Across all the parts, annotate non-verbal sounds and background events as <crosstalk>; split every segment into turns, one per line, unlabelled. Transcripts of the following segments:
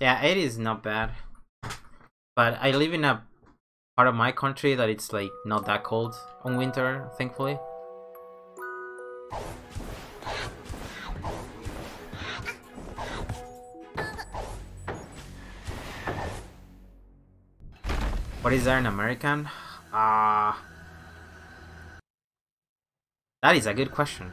Yeah, it is not bad. But I live in a part of my country that it's like not that cold on winter, thankfully. What is there in American? Ah. Uh, that is a good question.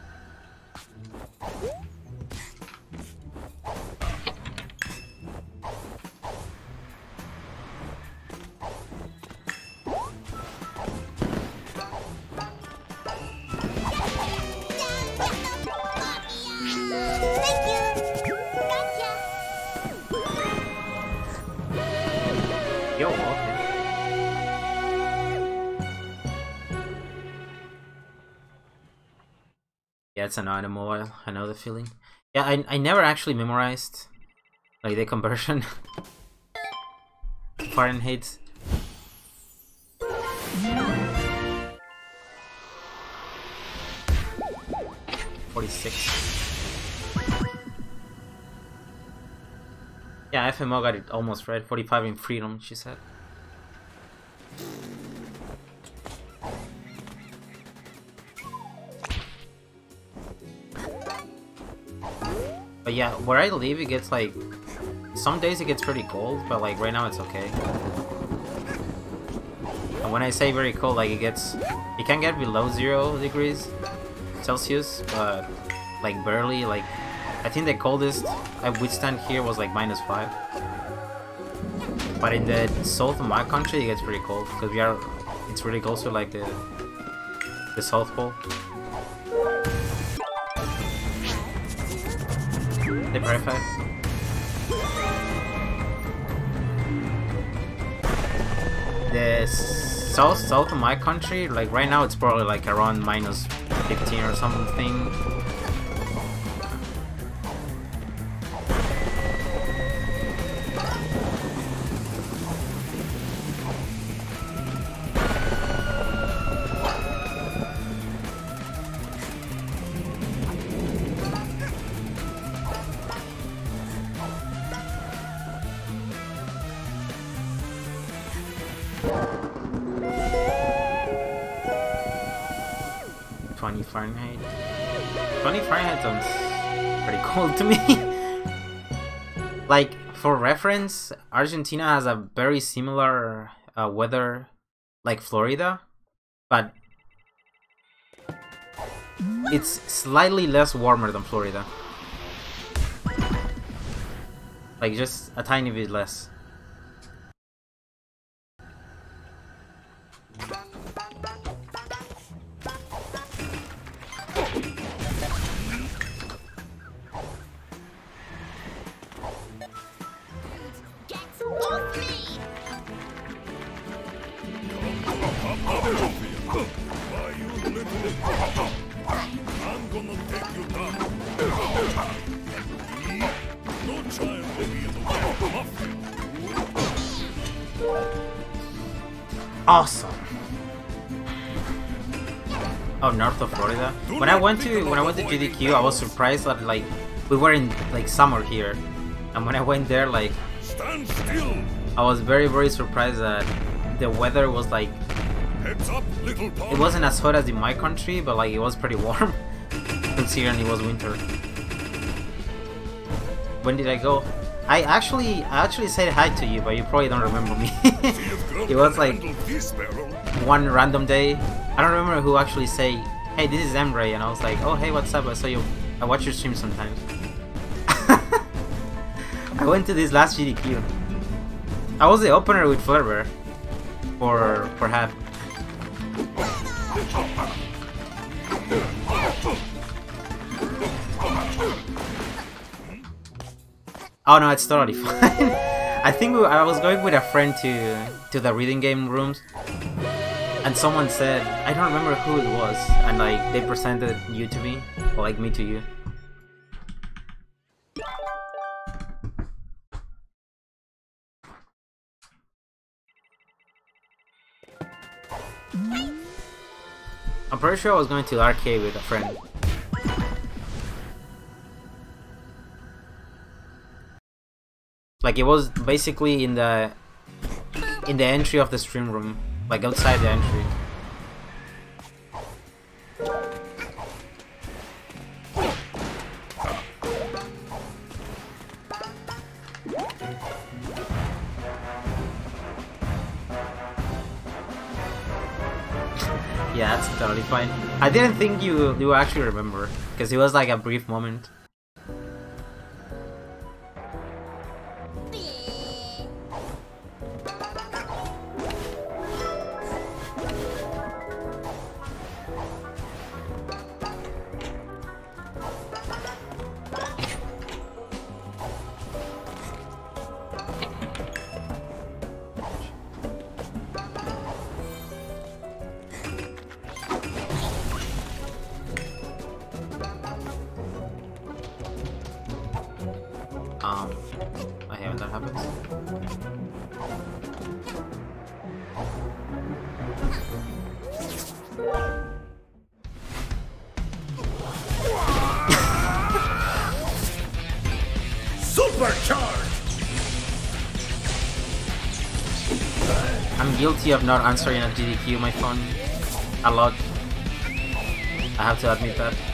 Yeah, it's an automobile. I know the feeling. Yeah, I, I never actually memorized like the conversion <laughs> Fahrenheit. Forty-six. Yeah, FMO got it almost right. Forty-five in freedom, she said. But yeah, where I live, it gets like... Some days it gets pretty cold, but like right now it's okay. And when I say very cold, like it gets... It can get below zero degrees Celsius, but like barely, like... I think the coldest I withstand here was like minus 5. But in the south of my country, it gets pretty cold, because we are... It's really close to like the... The South Pole. The prefect. The south south of my country, like right now it's probably like around minus 15 or something. 20 Fahrenheit sounds pretty cold to me. <laughs> like, for reference, Argentina has a very similar uh, weather like Florida, but it's slightly less warmer than Florida. Like, just a tiny bit less. To when I went to GDQ, I was surprised that like we were in like summer here, and when I went there, like I was very very surprised that the weather was like up, it wasn't as hot as in my country, but like it was pretty warm <laughs> considering it was winter. When did I go? I actually I actually said hi to you, but you probably don't remember me. <laughs> it was like one random day. I don't remember who actually say hey, this is Emre, and I was like, oh, hey, what's up? I saw you, I watch your stream sometimes. <laughs> I went to this last GDQ. I was the opener with Flurber for, for Hat. Oh no, it's totally <laughs> fine. I think we, I was going with a friend to to the reading game rooms, and someone said, I don't remember who it was, and like they presented you to me, or like me to you. I'm pretty sure I was going to arcade with a friend. Like it was basically in the in the entry of the stream room, like outside the entry. Yeah, that's totally fine. I didn't think you you actually remember because it was like a brief moment. Guilty of not answering a GDQ my phone a lot. I have to admit that.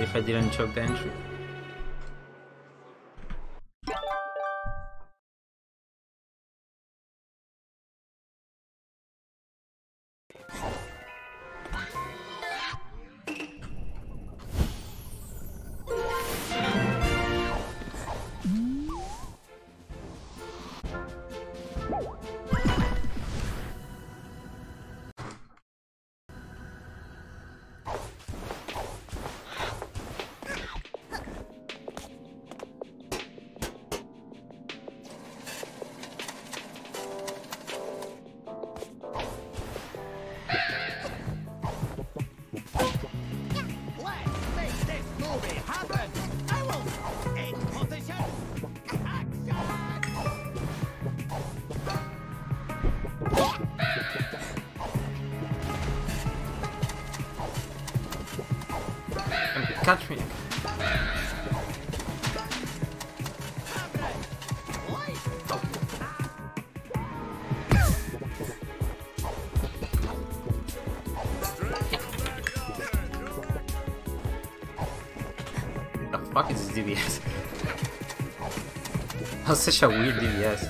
If I didn't choke the entry. Such a weird DBS.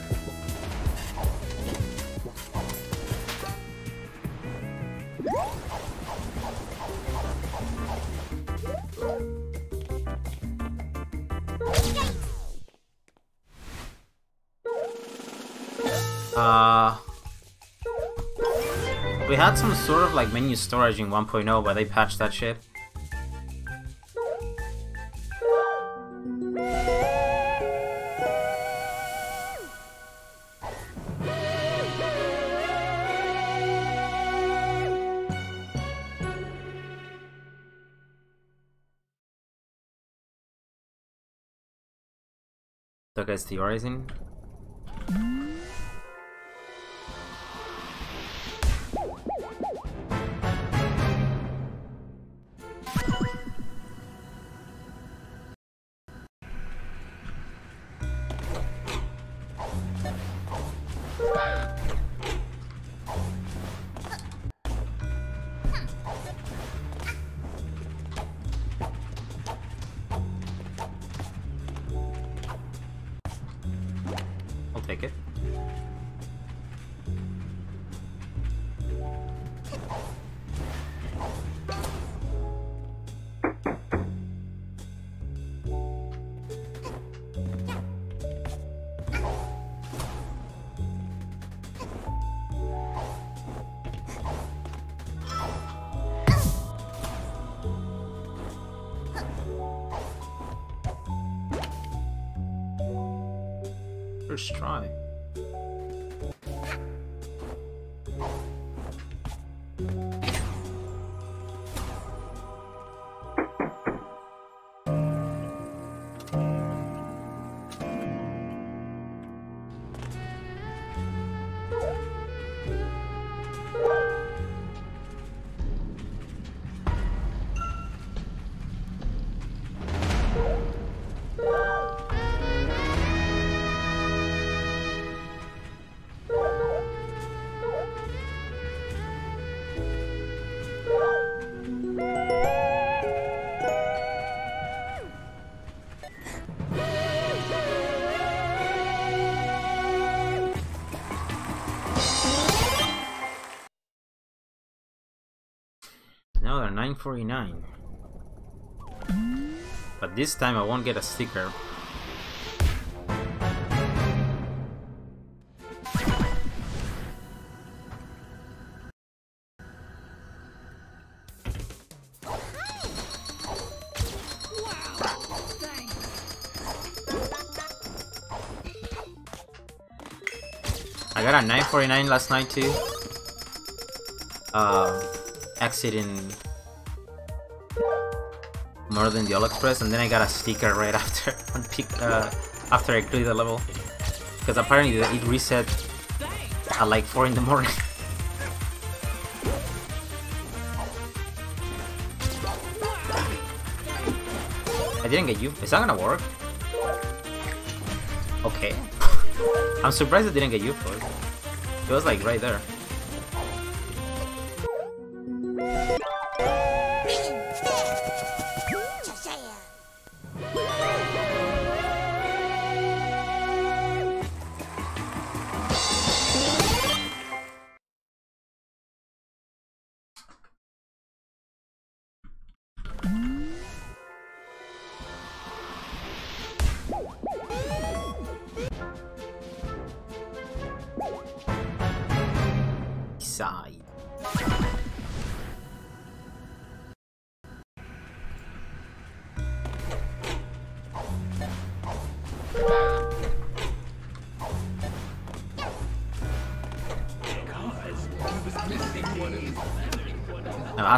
Uh, we had some sort of like menu storage in 1.0, but they patched that shit. That guy's theorizing. 949. But this time I won't get a sticker. I got a 949 last night too. Uh, exit the Owl Express, and then I got a sticker right <laughs> after uh, after I cleared the level, because apparently it reset at like four in the morning. <laughs> I didn't get you. Is that gonna work? Okay. <laughs> I'm surprised I didn't get you. It was like right there.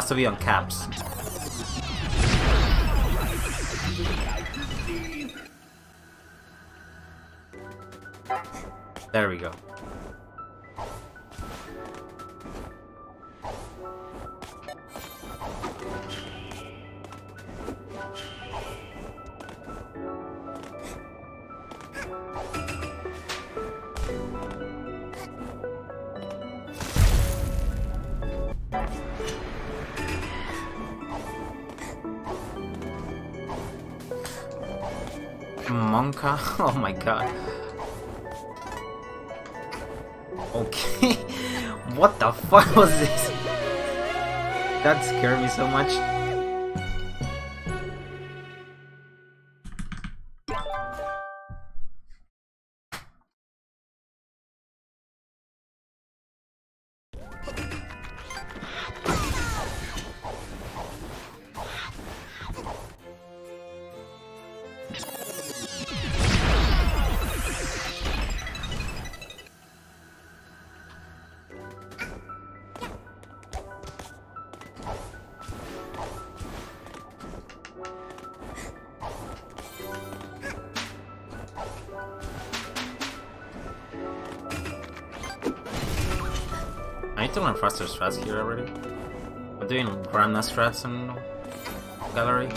Has to be on caps. Monka? <laughs> Oh my god. Okay. <laughs> what the fuck was this? That scared me so much. Strats gallery.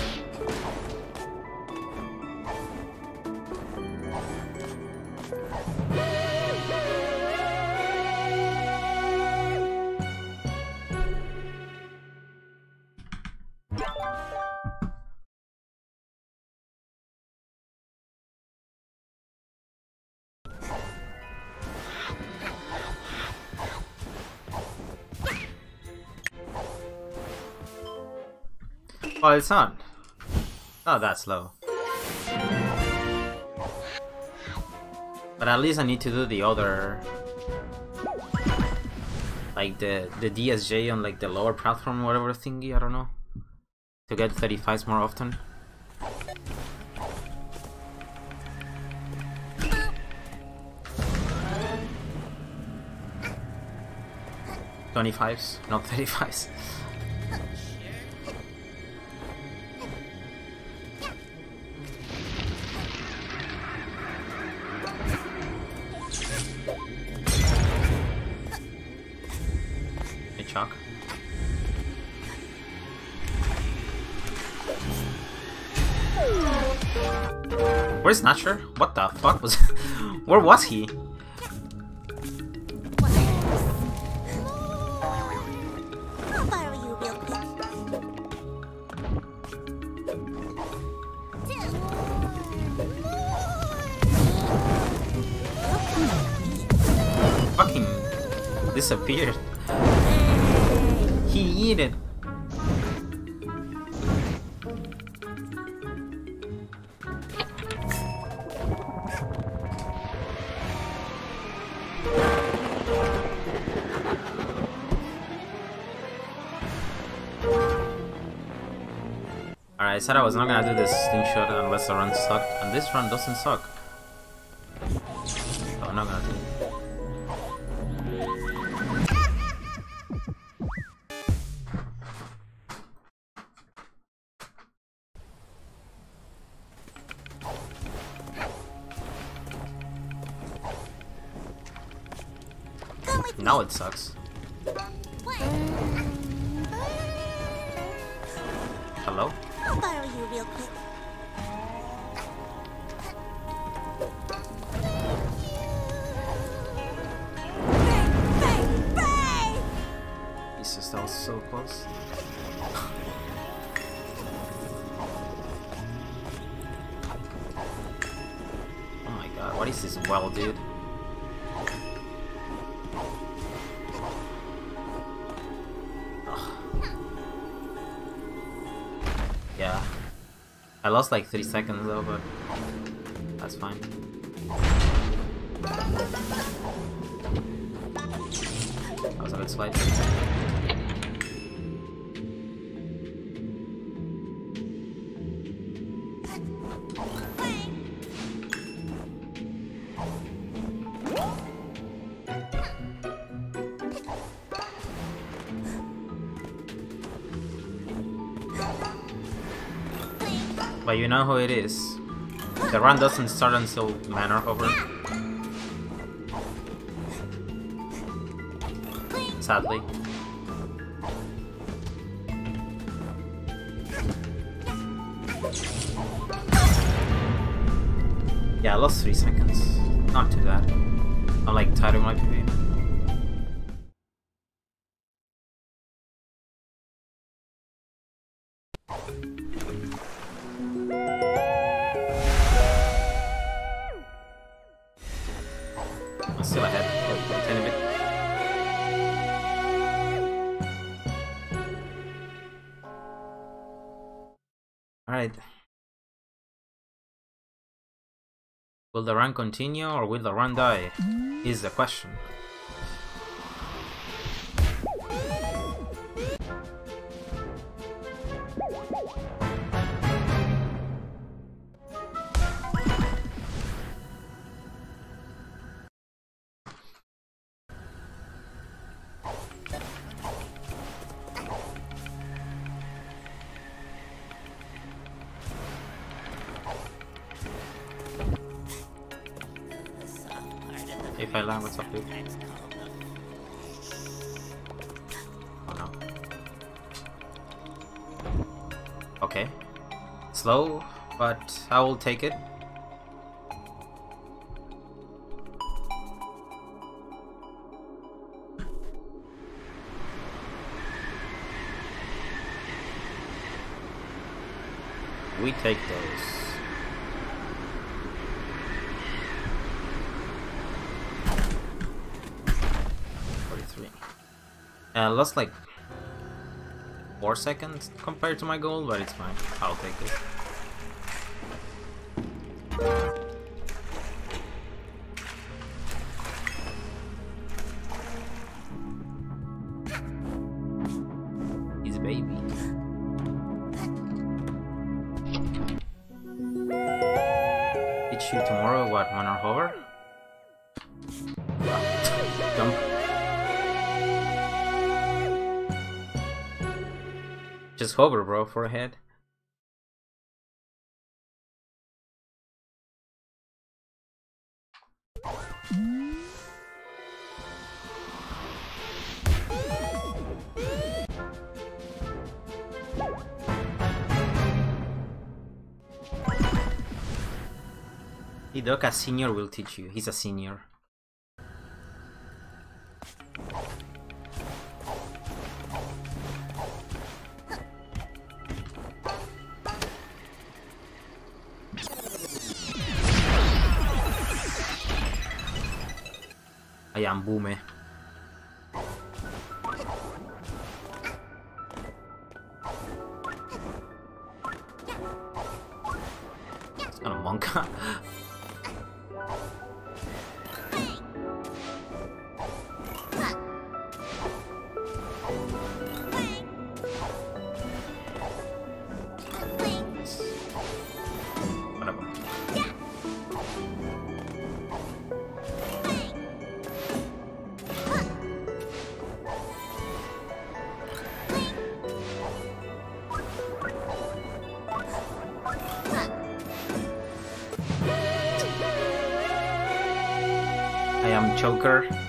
Oh, it's not. Oh, that's slow. But at least I need to do the other... Like the, the DSJ on like the lower platform whatever thingy, I don't know. To get 35s more often. Twenty fives, not thirty fives. <laughs> Where's Snatcher? What the fuck was... <laughs> Where was he? Fucking disappeared. He eat said I was not gonna do this slingshot unless the run sucked, and this run doesn't suck. Well, dude? Yeah. I lost like 3 seconds though, but that's fine. That was a bit slight. But you know who it is. The run doesn't start until Manor Hover. Sadly. Yeah, I lost 3 seconds. Not too bad. I'm like tired of my PB. Alright. Will the run continue or will the run die? Is the question. Will take it. We take those. Forty-three. Uh, lost like four seconds compared to my goal, but it's fine. I'll take it. what, mono hover? Jump. Just hover, bro, for a head. Hidoka Senior will teach you. He's a senior. I am Bume. Choker.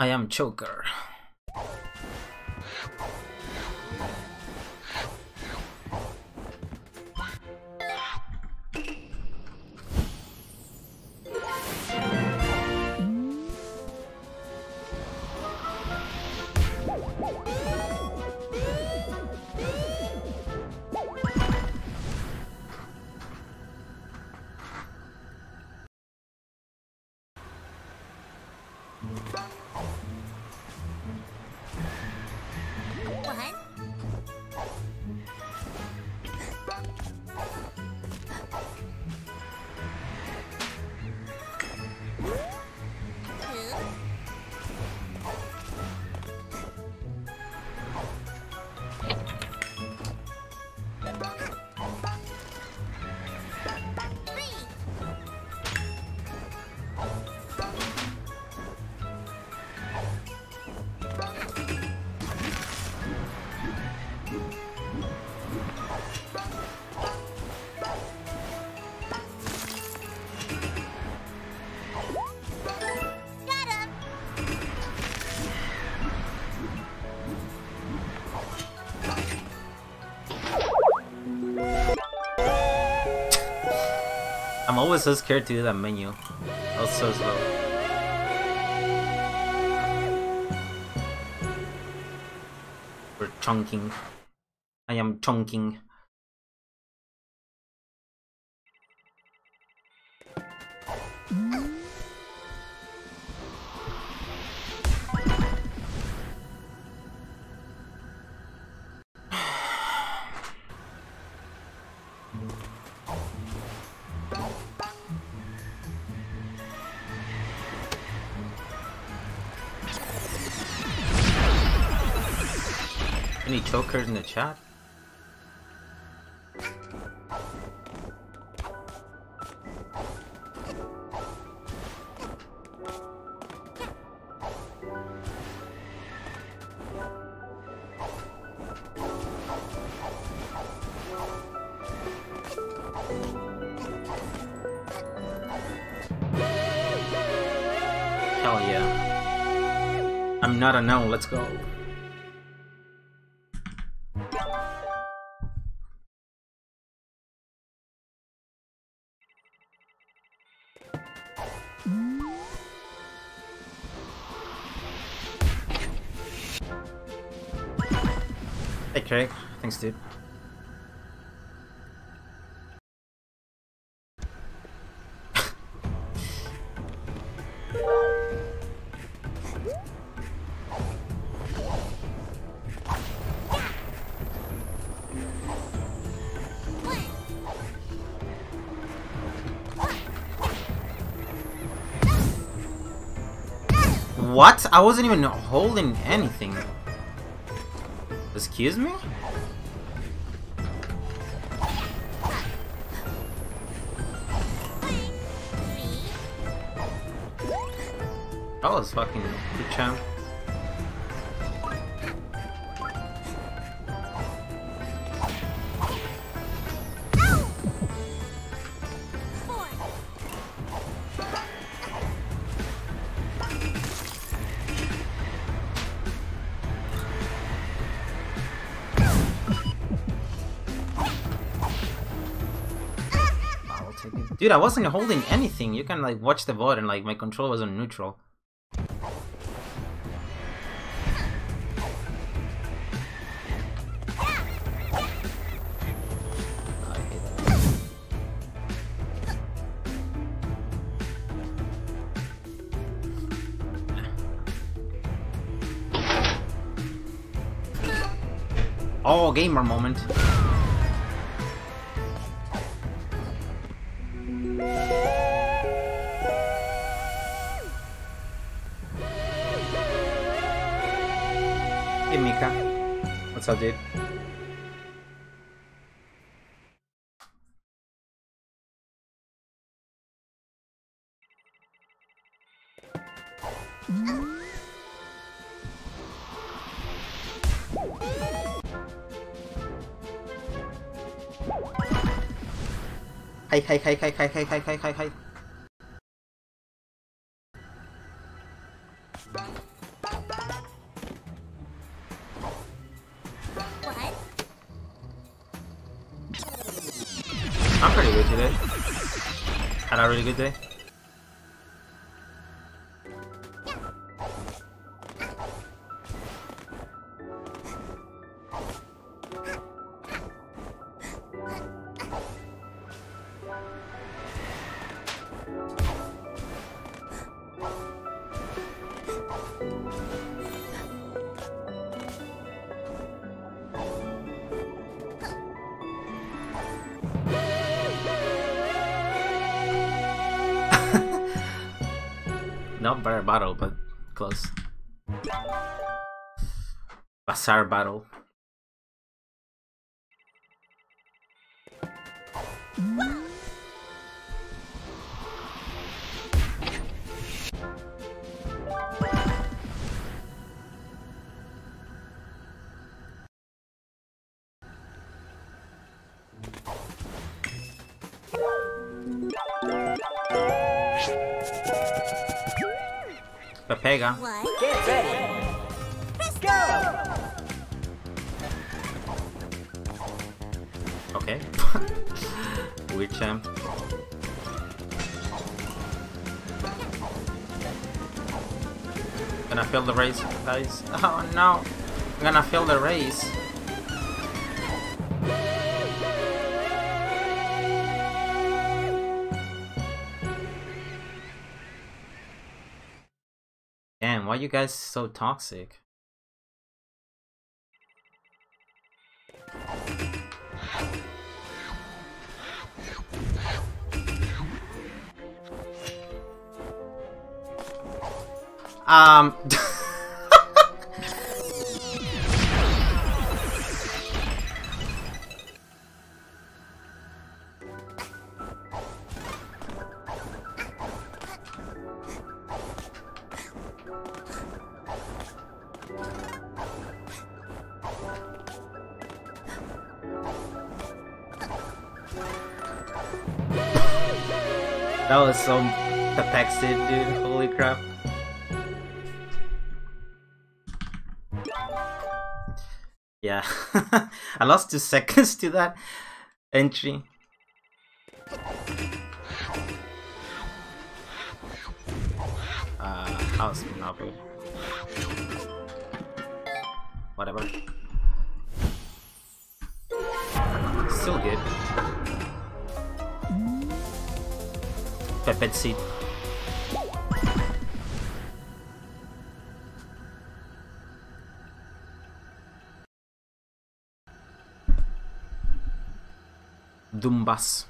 I am Choker. I'm so scared to do that menu. I was so slow. We're chunking. I am chunking. Chat? Hell yeah. I'm not a no, let's go. Hey Craig, thanks dude. What? I wasn't even holding anything. Excuse me? That was fucking good champ. Dude, I wasn't holding anything. You can like watch the VOD and like my control was on neutral. Oh, gamer moment. What's up, dude? Hi, hi, hi, hi, hi, hi, hi, hi, hi, hi. Not better battle, but close. Bazaar battle. Guys. <laughs> Oh no! I'm gonna fail the race. Damn, why you guys so toxic? Um. <laughs> two <laughs> seconds to that entry. Uh, how's Monopoly? whatever. Still good. Pepet seed. Dumbas.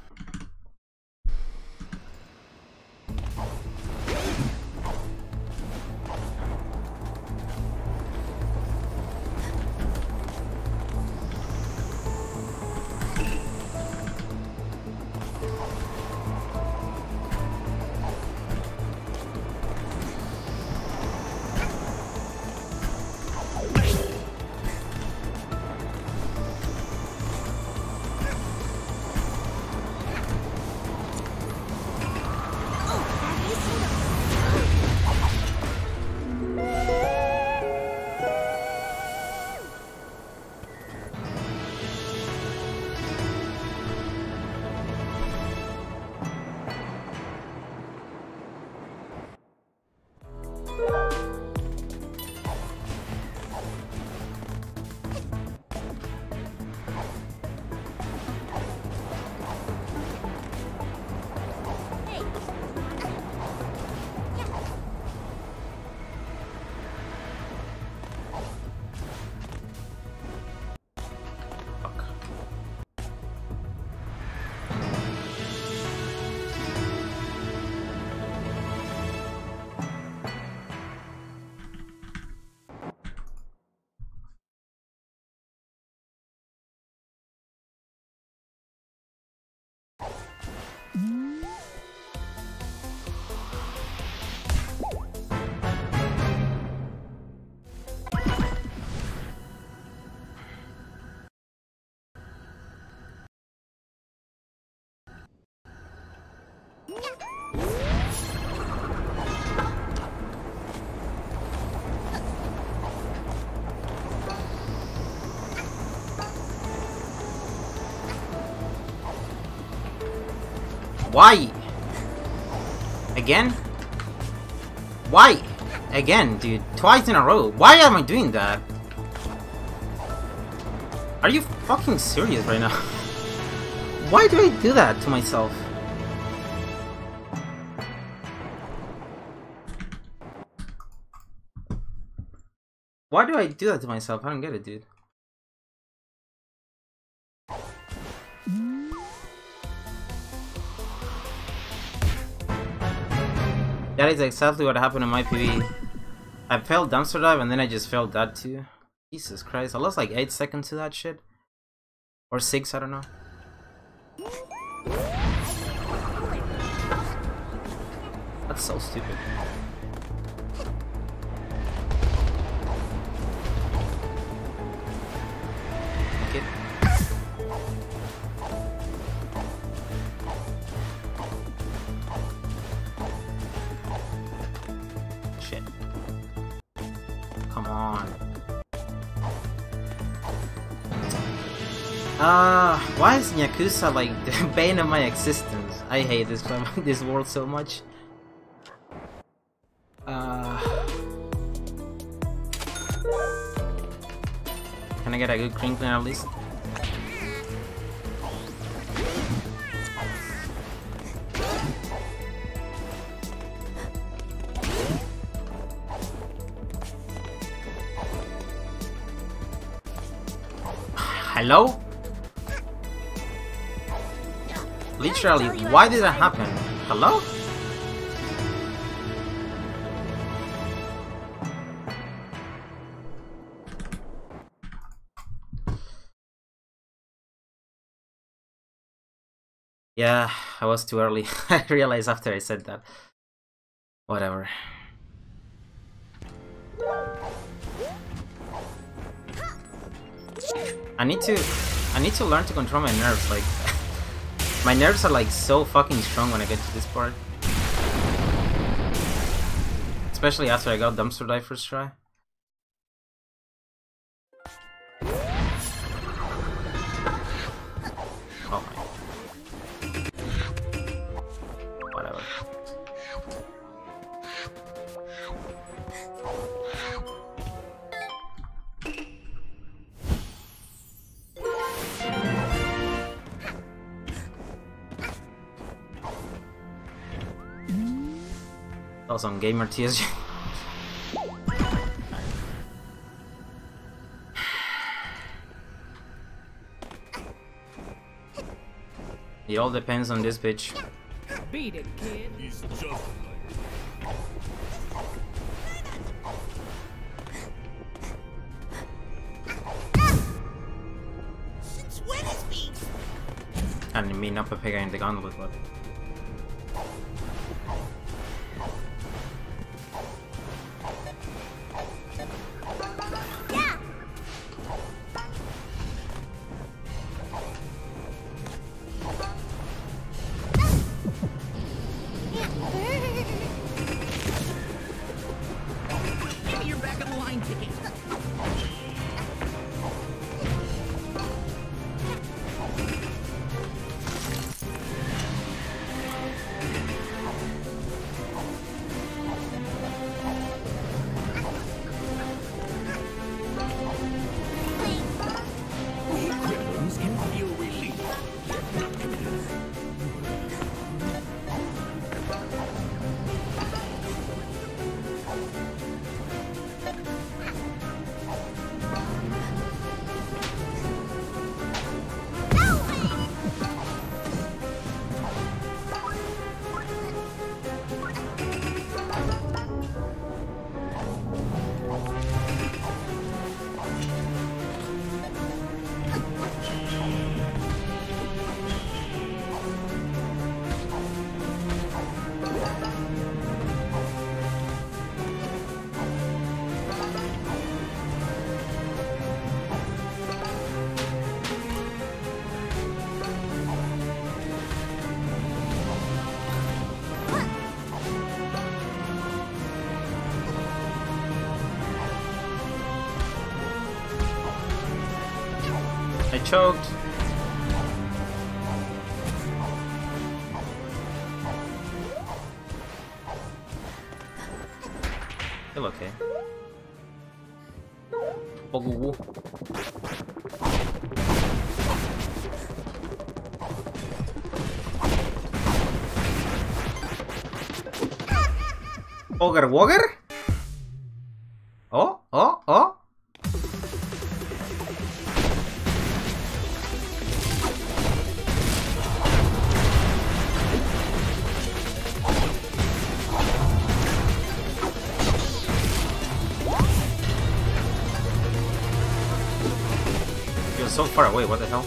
Why? Again? Why? Again, dude. Twice in a row. Why am I doing that? Are you fucking serious right now? <laughs> Why do I do that to myself? Why do I do that to myself? I don't get it, dude. That is exactly what happened in my PB. I failed dumpster dive and then I just failed that too. Jesus Christ, I lost like 8 seconds to that shit. Or 6, I don't know. That's so stupid. Ah, why is Nyakuza like <laughs> the bane of my existence? I hate this <laughs> this world so much. Uh, can I get a good clean at least? Hello? Literally, why did that happen? Hello? Yeah, I was too early. <laughs> I realized after I said that. Whatever. I need to I need to learn to control my nerves like my nerves are like so fucking strong when I get to this part. Especially after I got dumpster dive first try. Was on Gamer TSG. <laughs> it all depends on this bitch.
Beat it, kid.
He's just like
Since when is being
And me not pegar in the gauntlet, but. Choked. Feel okay. Woo. Ogre Wogger? 波尔我有波在上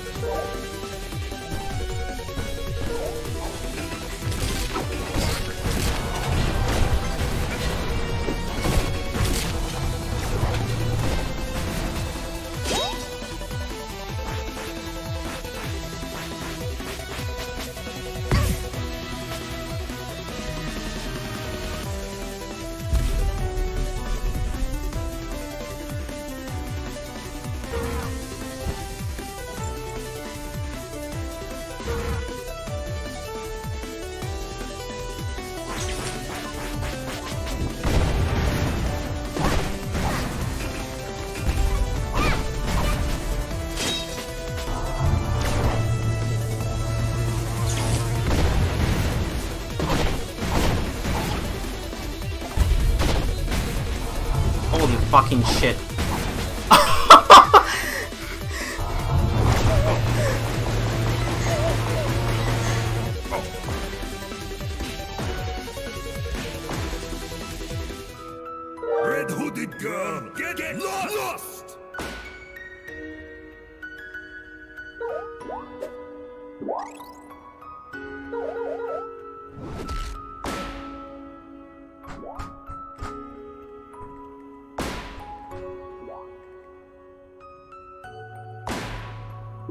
shit.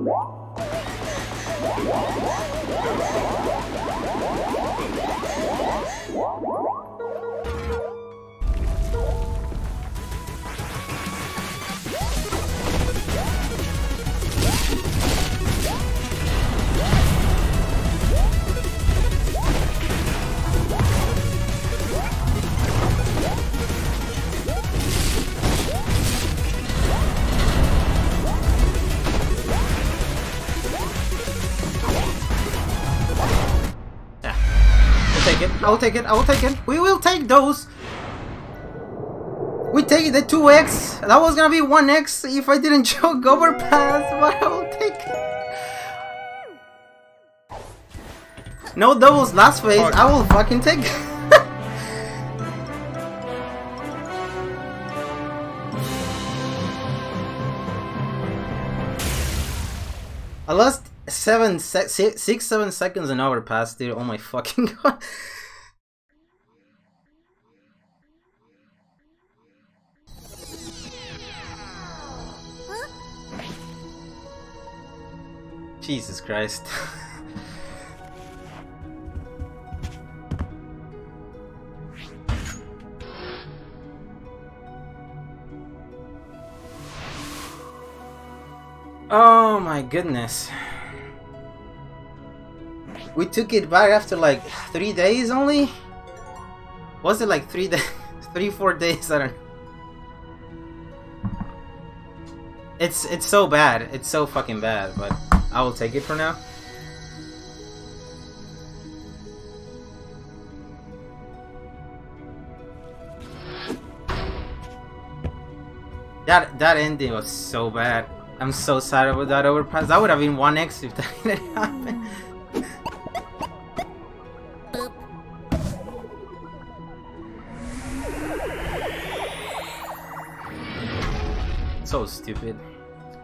Yeah. We'll take it.
I'll take it. I will take it. We will take those. We take the 2x. That was gonna be 1x if I didn't <laughs> choke overpass, but I will take it. No doubles last phase. I will fucking take it. <laughs> I lost seven, se six, six, seven seconds in overpass, dude. Oh my fucking <laughs> god. Jesus Christ. <laughs> oh my goodness. We took it back after like three days only? Was it like three days? <laughs> three, four days? I don't know. It's it's so bad. It's so fucking bad, but I will take it for now. That that ending was so bad. I'm so sad about that overpass. That would have been 1x if that <laughs> didn't happen. so stupid.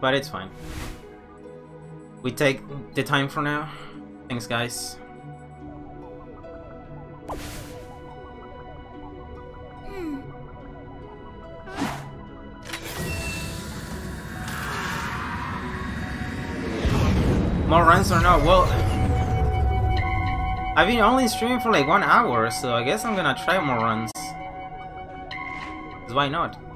But it's fine. We take the time for now. Thanks, guys. Hmm. More runs or not? Well, I've been only streaming for like one hour, so I guess I'm gonna try more runs. Why not?